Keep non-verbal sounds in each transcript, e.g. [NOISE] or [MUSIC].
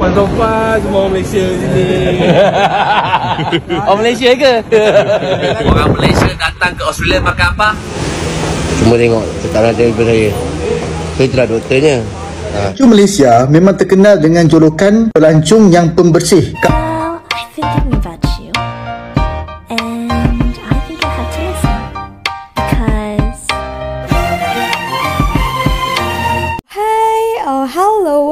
Puan Tofa semua orang Malaysia sini. [LAUGHS] Orang Malaysia ke? [LAUGHS] Orang Malaysia datang ke Australia makan apa? Cuma tengok sekarang telefon saya. So itulah doktornya. Ha. Pelancong Malaysia memang terkenal dengan julukan pelancong yang pembersih. Well,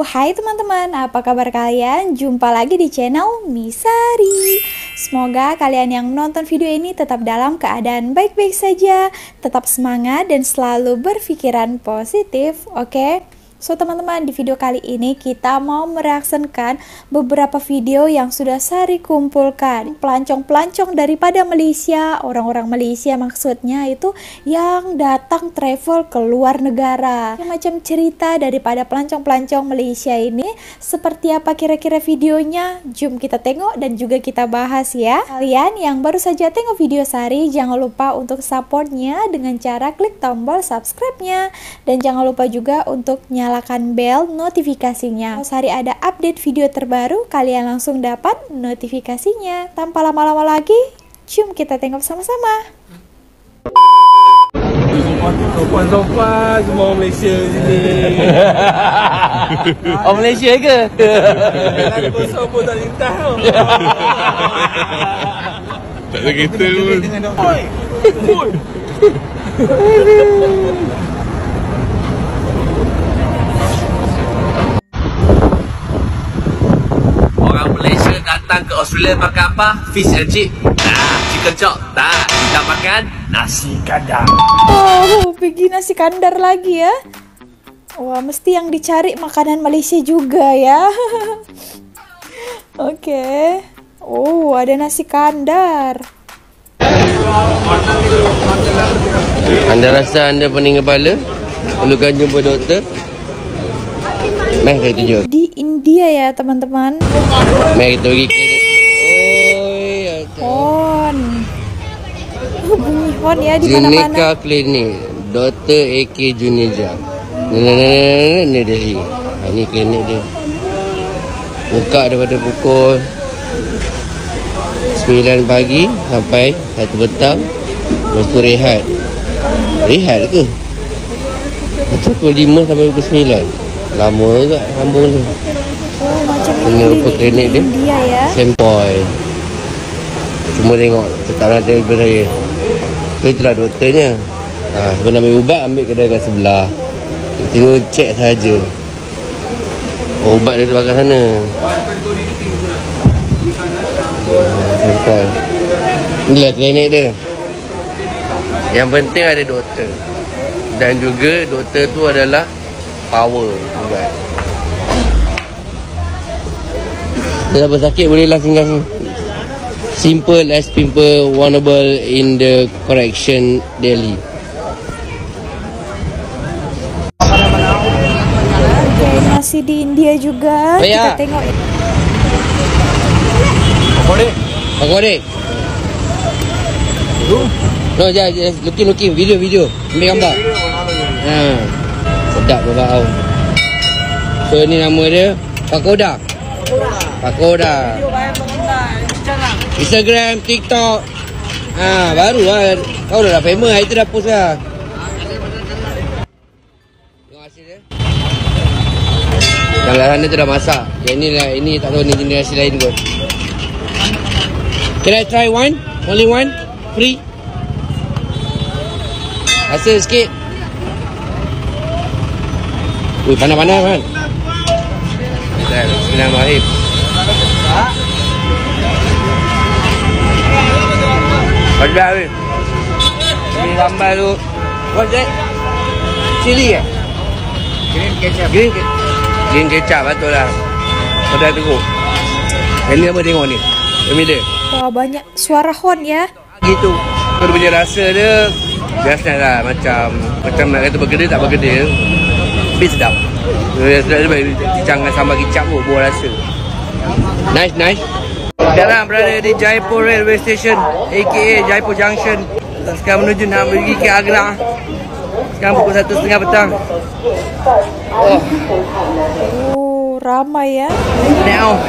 hai teman-teman, apa kabar kalian? Jumpa lagi di channel Misari. Semoga kalian yang menonton video ini tetap dalam keadaan baik-baik saja, tetap semangat dan selalu berpikiran positif, oke? So teman-teman di video kali ini kita mau mereaksikan beberapa video yang sudah Sari kumpulkan. Pelancong-pelancong daripada Malaysia, orang-orang Malaysia maksudnya itu yang datang travel ke luar negara. Macam cerita daripada pelancong-pelancong Malaysia ini Seperti apa kira-kira videonya? Jom kita tengok dan juga kita bahas ya. Kalian yang baru saja tengok video Sari jangan lupa untuk supportnya dengan cara klik tombol subscribe-nya. Dan jangan lupa juga untuk nyalakan nyalakan bel notifikasinya. Kalau hari ada update video terbaru, kalian langsung dapat notifikasinya. Tanpa lama-lama lagi, cium kita tengok sama-sama. Tofa semua orang Malaysia sini. [LAUGHS] Orang Malaysia ke? Ada kosong pun tak lintas tau. Tak ada kereta pun. Oi. Oi. [LAUGHS] Australia makan apa? Fish and chip. Nah, chicken chop. Tak, kita makan nasi kandar. Oh, pergi nasi kandar lagi ya. Wah, mesti yang dicari makanan Malaysia juga ya. [LAUGHS] Oke. Oh, ada nasi kandar. Anda rasa anda pening kepala? Perlukan jumpa doktor? Mari kita tunjuk. Di India ya, teman-teman. Mari kita pergi klinik. Bunyi hon ya di mana-mana. Junika Klinik Dr. AK Juneja Ni ni ni ni dia ni ha, Ni klinik dia Buka daripada pukul 9 pagi sampai 1 petang Lepas tu rehat Rehat ke? Macam pukul 5 sampai pukul 9 Lama juga sambung tu Oh, macam Ini ini. rupa klinik dia India ya. Sempoi Cuma tengok sekarang telefon saya Itulah doktornya ha, Sebelum ambil ubat ambil kedai kat sebelah. Tengok cek saja. Oh, ubat dia di belakang sana. Sempoi Inilah klinik dia. Yang penting ada doktor. Dan juga doktor tu adalah Power ubat. Siapa sakit? Bolehlah singgah sini simple as pimple warnable in the correction daily. Masih di India juga. Oh, ya. Kita tengok. Pak Kodek. No, jangan, jangan. Looking, looking. Video, video. Ambil gambar. Ha. Sedap bapak kau. So, ni nama dia Pakoda. Pakoda. Instagram, TikTok. Ha, baru lah. Kau dah, dah famous. Hari tu dah post lah. Yang lain tu dah masak. Yang ni lah, ini tak tahu ni generasi lain kot. Can I try one? Only one? Free? Rasa sikit. Ui, panas-panas kan? Bismillahirrahmanirrahim. Sedap weh. Ini sambal tu. What's that? Chili eh? Green ketchup. Green, ke- green ketchup betul lah. Sedap teruk. Yang ni apa tengok ni? Demi dia. Wah, banyak suara hon ya. Gitu. Kau punya rasa dia biasa lah macam macam nak kata bergedil tak bergedil. Tapi sedap. Dia sedap dia bagi jangan sambal kicap pun buah rasa. Nice, nice. Sekarang berada di Jaipur Railway Station aka Jaipur Junction. Dan sekarang menuju nak pergi ke Agra. Sekarang pukul 1.30 petang. Oh, Oh, ramai ya. Now.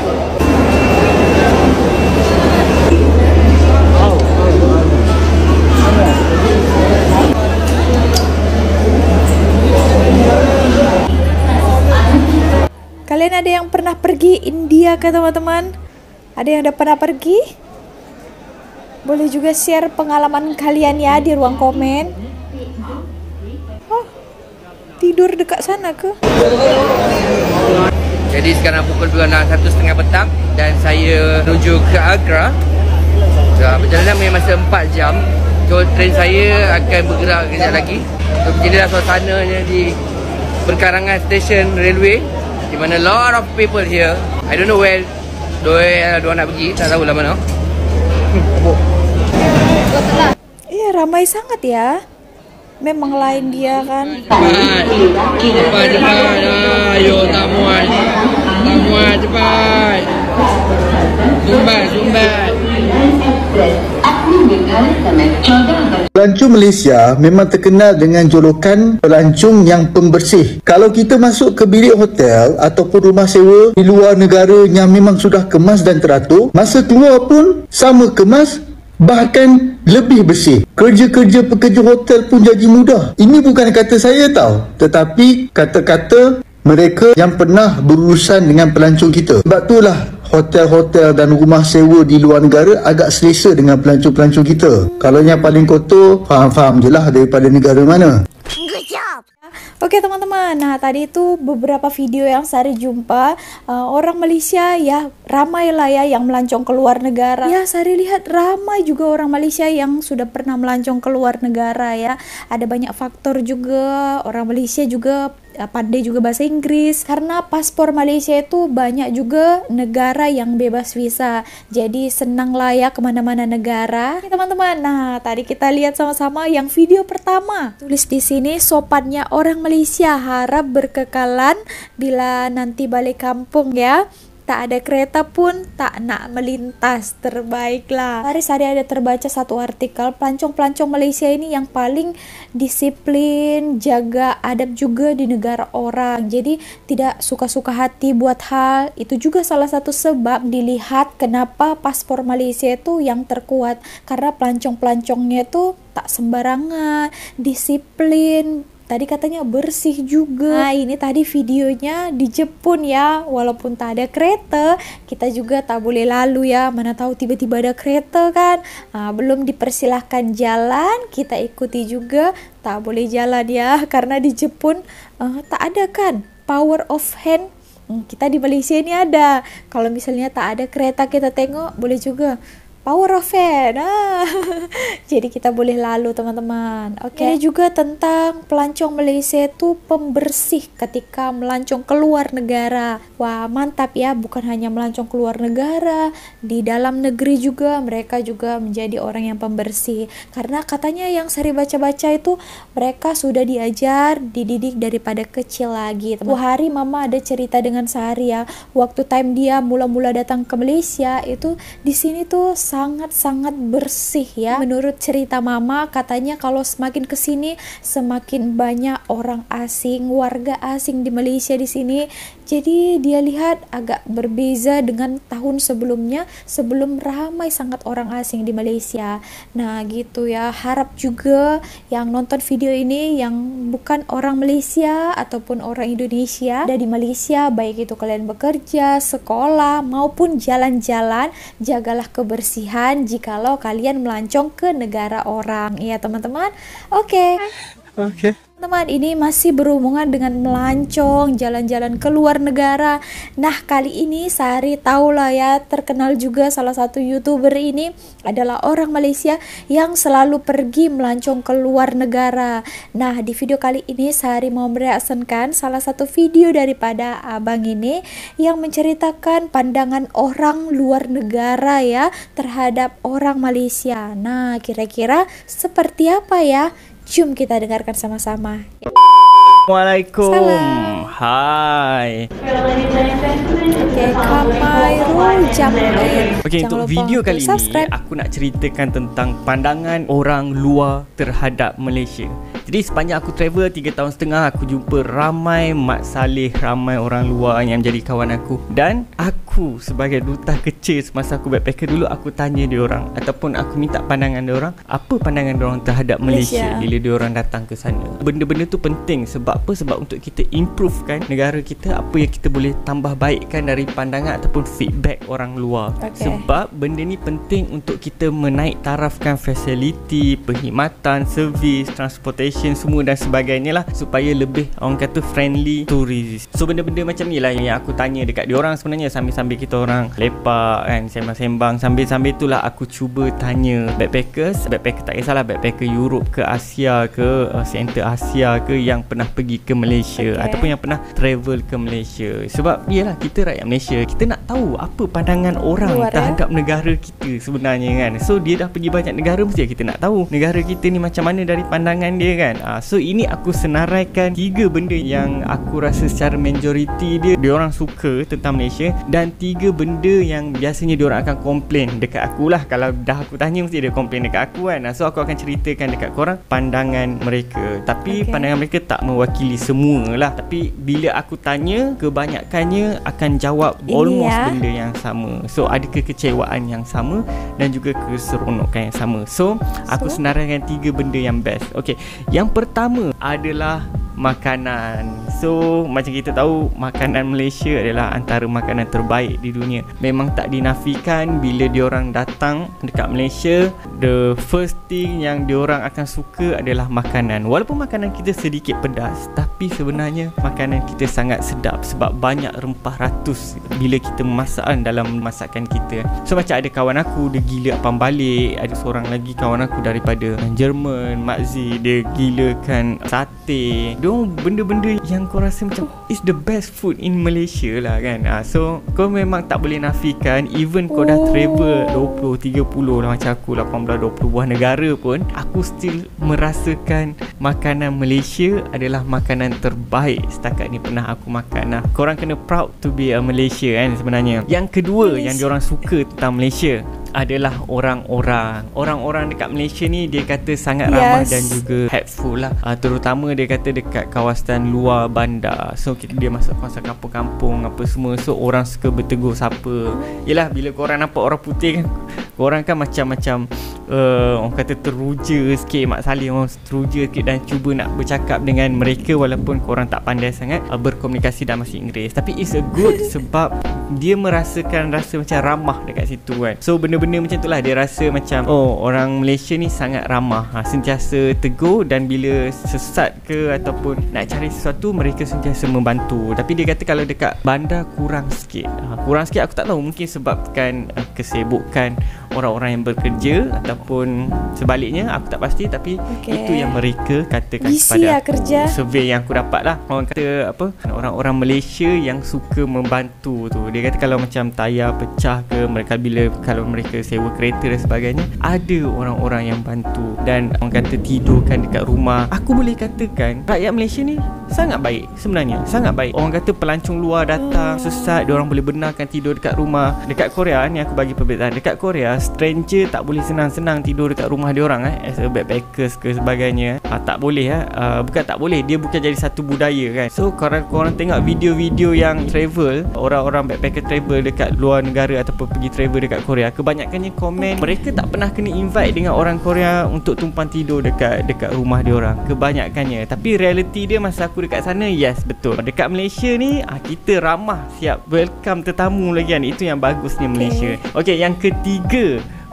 Kalian ada yang pernah pergi India ke teman-teman? Ada yang udah pernah pergi? Boleh juga share pengalaman kalian ya di ruang komen. Oh, tidur dekat sana ke? Jadi sekarang pukul dalam satu setengah petang dan saya menuju ke Agra. So, perjalanan memang masa 4 jam. So train saya akan bergerak kejap lagi. So beginilah suasananya di Perkarangan Station Railway di mana lot of people here. I don't know where dua dua nak pergi, tak tahu lah mana. Iya, ramai sangat ya. Memang lain dia kan. Cepat. Cepat cepat. Ayo tak muat. Tak muat cepat. Sumbat sumbat. Pelancong Malaysia memang terkenal dengan julukan pelancong yang pembersih. Kalau kita masuk ke bilik hotel ataupun rumah sewa di luar negara yang memang sudah kemas dan teratur, masa keluar pun sama kemas bahkan lebih bersih. Kerja-kerja pekerja hotel pun jadi mudah. Ini bukan kata saya tahu, tetapi kata-kata mereka yang pernah berurusan dengan pelancong kita. Sebab itulah hotel-hotel dan rumah sewa di luar negara agak selesa dengan pelancong-pelancong kita. Kalau yang paling kotor, faham-faham je lah daripada negara mana. Oke teman-teman, nah tadi itu beberapa video yang saya jumpa uh, orang Malaysia ya ramai lah ya yang melancong ke luar negara. Ya saya lihat ramai juga orang Malaysia yang sudah pernah melancong ke luar negara ya. Ada banyak faktor juga orang Malaysia juga pandai juga bahasa Inggris. Karena paspor Malaysia itu banyak juga negara yang bebas visa. Jadi senang ya ke mana-mana negara. Teman-teman. Nah tadi kita lihat sama-sama yang video pertama. Tulis di sini sopannya orang Malaysia harap berkekalan bila nanti balik kampung ya tak ada kereta pun tak nak melintas. Terbaiklah. Hari hari ada terbaca satu artikel pelancong-pelancong Malaysia ini yang paling disiplin jaga adab juga di negara orang. Jadi tidak suka-suka hati buat hal. Itu juga salah satu sebab dilihat kenapa paspor Malaysia itu yang terkuat. Karena pelancong-pelancongnya itu tak sembarangan disiplin tadi katanya bersih juga. Nah, ini tadi videonya di Jepun ya. Walaupun tak ada kereta, kita juga tak boleh lalu ya. Mana tahu tiba-tiba ada kereta kan. Nah, belum dipersilahkan jalan, kita ikuti juga tak boleh jalan ya [LAUGHS] karena di Jepun uh, tak ada kan power of hand. Hmm, kita di Malaysia ini ada. Kalau misalnya tak ada kereta kita tengok boleh juga power of fan. Ah. [LAUGHS] Jadi kita boleh lalu teman-teman. Oke. Okay. Juga tentang pelancong Malaysia itu pembersih ketika melancong keluar negara. Wah, mantap ya, bukan hanya melancong keluar negara, di dalam negeri juga mereka juga menjadi orang yang pembersih. Karena katanya yang sering baca-baca itu mereka sudah diajar, dididik daripada kecil lagi. Teman. Wah, hari mama ada cerita dengan Sehari ya. Waktu time dia mula-mula datang ke Malaysia itu di sini tuh sangat-sangat bersih ya. Menurut cerita mama katanya kalau semakin ke sini semakin banyak orang asing, warga asing di Malaysia di sini. Jadi dia lihat agak berbeza dengan tahun sebelumnya sebelum ramai sangat orang asing di Malaysia. Nah, gitu ya. Harap juga yang nonton video ini yang bukan orang Malaysia ataupun orang Indonesia dari Malaysia baik itu kalian bekerja, sekolah maupun jalan-jalan, jagalah kebersihan jikalau kalian melancong ke negara orang. Iya, teman-teman. Oke. Okay. Oke. Okay. Teman, ini masih berhubungan dengan melancong, jalan-jalan ke luar negara. Nah, kali ini Sari tahu lah ya, terkenal juga salah satu YouTuber ini adalah orang Malaysia yang selalu pergi melancong ke luar negara. Nah, di video kali ini Sari mau mereaksikan salah satu video daripada abang ini yang menceritakan pandangan orang luar negara ya terhadap orang Malaysia. Nah, kira-kira seperti apa ya? Jom kita dengarkan sama-sama. Assalamualaikum. Salam. Hai. Okay, Kamal Khairul Jamil. Jangan untuk video kali subscribe. ini aku nak ceritakan tentang pandangan orang luar terhadap Malaysia. Jadi sepanjang aku travel 3 tahun setengah aku jumpa ramai mak saleh, ramai orang luar yang jadi kawan aku dan aku sebagai duta kecil semasa aku backpacker dulu aku tanya dia orang ataupun aku minta pandangan dia orang apa pandangan dia orang terhadap Malaysia, Malaysia. bila dia orang datang ke sana. Benda-benda tu penting sebab apa? Sebab untuk kita improvekan negara kita apa yang kita boleh tambah baikkan dari pandangan ataupun feedback orang luar. Okey. Sebab benda ni penting untuk kita menaik tarafkan fasiliti, perkhidmatan, servis, transportation semua dan sebagainya lah supaya lebih orang kata friendly tourist. So benda-benda macam ni lah yang aku tanya dekat diorang sebenarnya sambil-sambil kita orang lepak kan sembang-sembang sambil-sambil itulah aku cuba tanya backpackers, backpacker tak kisahlah backpacker Europe ke Asia ke uh, center Asia ke yang pernah pergi ke Malaysia Okay. ataupun yang pernah travel ke Malaysia. Sebab iyalah kita rakyat Malaysia, kita nak tahu apa pandangan orang Luar, eh? terhadap negara kita sebenarnya kan. So dia dah pergi banyak negara mesti kita nak tahu negara kita ni macam mana dari pandangan dia kan. Ah so ini aku senaraikan tiga benda yang aku rasa secara majoriti dia dia orang suka tentang Malaysia dan tiga benda yang biasanya dia orang akan komplain dekat aku lah kalau dah aku tanya mesti dia komplain dekat aku kan. Ah, So aku akan ceritakan dekat korang pandangan mereka. Tapi okay. pandangan mereka tak mewakili semua lah. Tapi bila aku tanya kebanyakannya akan jawab Ini almost ya. benda yang sama. So ada kekecewaan yang sama dan juga keseronokan yang sama. So aku So? senaraikan tiga benda yang best. Okay, yang pertama adalah makanan. So macam kita tahu makanan Malaysia adalah antara makanan terbaik di dunia. Memang tak dinafikan bila diorang datang dekat Malaysia, the first thing yang diorang akan suka adalah makanan. Walaupun makanan kita sedikit pedas, tapi sebenarnya makanan kita sangat sedap sebab banyak rempah ratus bila kita masakan dalam masakan kita. So macam ada kawan aku dia gila apam balik, ada seorang lagi kawan aku daripada Jerman, Makzi, dia gilakan sate. Dia orang benda-benda yang kau rasa macam is the best food in Malaysia lah kan. Ah so kau memang tak boleh nafikan even kau dah travel 20 30 lah macam aku 18 20 buah negara pun aku still merasakan makanan Malaysia adalah makanan terbaik setakat ni pernah aku makan lah. Korang kena proud to be a Malaysia kan sebenarnya. Yang kedua yang diorang suka tentang Malaysia adalah orang-orang. Orang-orang dekat Malaysia ni dia kata sangat ramah Yes. dan juga helpful lah. Uh, terutama dia kata dekat kawasan luar bandar. So kita, dia masuk kawasan kampung-kampung apa semua. So orang suka bertegur siapa. Yelah bila korang nampak orang putih kan korang kan macam-macam uh, orang kata teruja sikit Mak Saleh orang teruja sikit dan cuba nak bercakap dengan mereka walaupun korang tak pandai sangat uh, berkomunikasi dalam bahasa Inggeris. Tapi it's a good [LAUGHS] sebab dia merasakan rasa macam ramah dekat situ kan. So benda-benda macam itulah dia rasa macam oh orang Malaysia ni sangat ramah. Ha, sentiasa tegur dan bila sesat ke ataupun nak cari sesuatu mereka sentiasa membantu. Tapi dia kata kalau dekat bandar kurang sikit. Ha, kurang sikit aku tak tahu mungkin sebabkan uh, kesibukan orang-orang yang bekerja ataupun sebaliknya aku tak pasti tapi Okey. itu yang mereka katakan Busy kepada lah kerja. survey yang aku dapat lah. Orang kata apa? Orang-orang Malaysia yang suka membantu tu. Dia kata kalau macam tayar pecah ke mereka bila kalau mereka sewa kereta dan sebagainya ada orang-orang yang bantu. Dan orang kata tidurkan dekat rumah. Aku boleh katakan rakyat Malaysia ni sangat baik sebenarnya. Sangat baik. Orang kata pelancong luar datang sesat dia orang boleh benarkan tidur dekat rumah. Dekat Korea ni aku bagi perbezaan. Dekat Korea stranger tak boleh senang-senang tidur dekat rumah dia orang eh as a backpackers ke sebagainya ah, tak boleh eh. Ah, bukan tak boleh dia bukan jadi satu budaya kan. So korang korang tengok video-video yang travel orang-orang backpacker travel dekat luar negara ataupun pergi travel dekat Korea kebanyakannya komen mereka tak pernah kena invite dengan orang Korea untuk tumpang tidur dekat dekat rumah dia orang kebanyakannya. Tapi reality dia masa aku dekat sana yes betul. Dekat Malaysia ni ah, kita ramah siap welcome tetamu lagi kan. Itu yang bagusnya Malaysia. Okey yang ketiga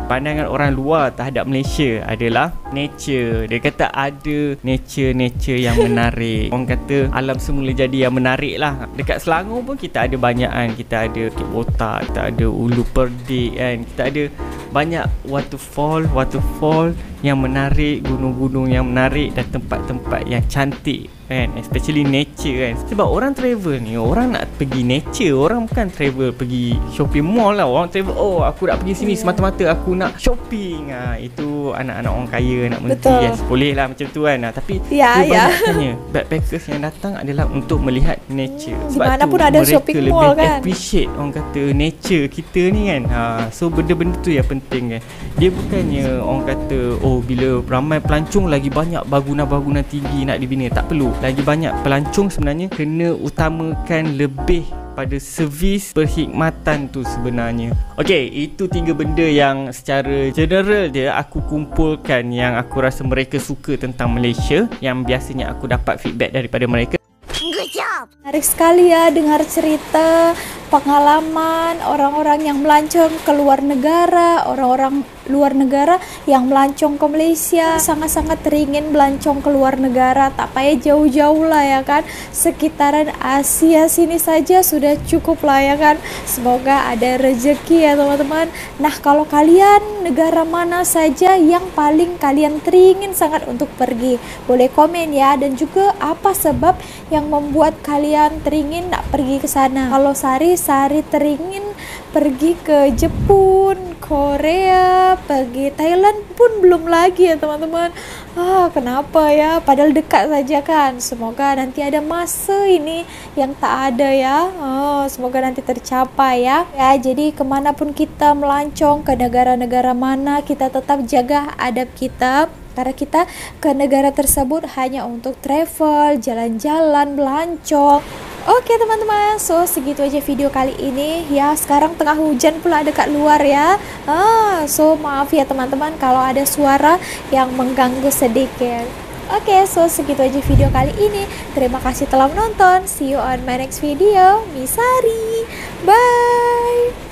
pandangan orang luar terhadap Malaysia adalah nature. Dia kata ada nature-nature yang menarik. [LAUGHS] Orang kata alam semula jadi yang menarik lah. Dekat Selangor pun kita ada banyak kan. Kita ada Bukit Botak, kita ada Ulu Perdik kan. Kita ada banyak waterfall, waterfall yang menarik, gunung-gunung yang menarik dan tempat-tempat yang cantik kan? Especially nature kan? Sebab orang travel ni orang nak pergi nature. Orang bukan travel pergi shopping mall lah. Orang travel oh aku nak pergi sini. Semata-mata aku nak shopping. Ha, itu anak-anak orang kaya nak menteri Betul. yes boleh lah macam tu kan. Ha, tapi Ya, ya. kebanyakannya backpackers yang datang adalah untuk melihat nature. Di mana pun ada shopping lebih mall kan. appreciate orang kata nature kita ni kan. Ha, so benda-benda tu yang penting kan. Dia bukannya orang kata oh bila ramai pelancong lagi banyak bangunan-bangunan tinggi nak dibina. Tak perlu lagi banyak pelancong sebenarnya kena utamakan lebih pada servis perkhidmatan tu sebenarnya. Okey, itu tiga benda yang secara general dia aku kumpulkan yang aku rasa mereka suka tentang Malaysia yang biasanya aku dapat feedback daripada mereka. Menarik sekali ya dengar cerita pengalaman orang-orang yang melancong ke luar negara, orang-orang luar negara yang melancong ke Malaysia sangat-sangat teringin melancong ke luar negara tak payah jauh-jauh lah ya kan. Sekitaran Asia sini saja sudah cukup lah ya kan. Semoga ada rezeki ya teman-teman. Nah kalau kalian negara mana saja yang paling kalian teringin sangat untuk pergi boleh komen ya. Dan juga apa sebab yang membuat kalian teringin nak pergi ke sana? Kalau Sari Sari teringin pergi ke Jepun, Korea, pergi Thailand pun belum lagi ya teman-teman. Ah, kenapa ya? Padahal dekat saja kan. Semoga nanti ada masa ini yang tak ada ya. Oh, semoga nanti tercapai ya. Ya, jadi ke mana pun kita melancong ke negara-negara mana, kita tetap jaga adab kita karena kita ke negara tersebut hanya untuk travel, jalan-jalan, melancong. Oke teman-teman, so segitu aja video kali ini ya. Sekarang tengah hujan pula dekat luar ya. Ah, so maaf ya teman-teman kalau ada suara yang mengganggu sedikit. Oke, so segitu aja video kali ini. Terima kasih telah menonton. See you on my next video. Misari. Bye.